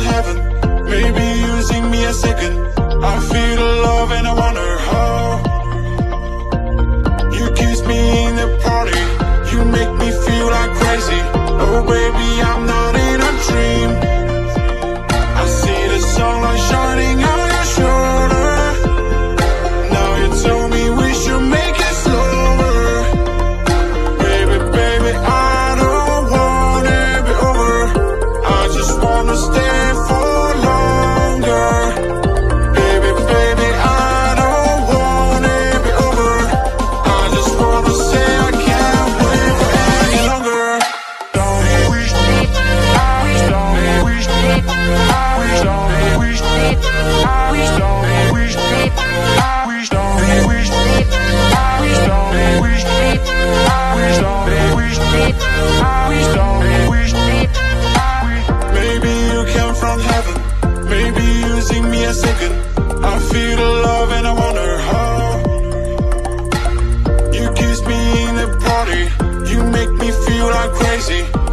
heaven. Maybe using me a second. I feel the love and I wonder how. You kiss me in the party. You make me feel like crazy. Oh baby, I'm not sing me a second. I feel the love and I wonder how. You kiss me in the party. You make me feel like crazy.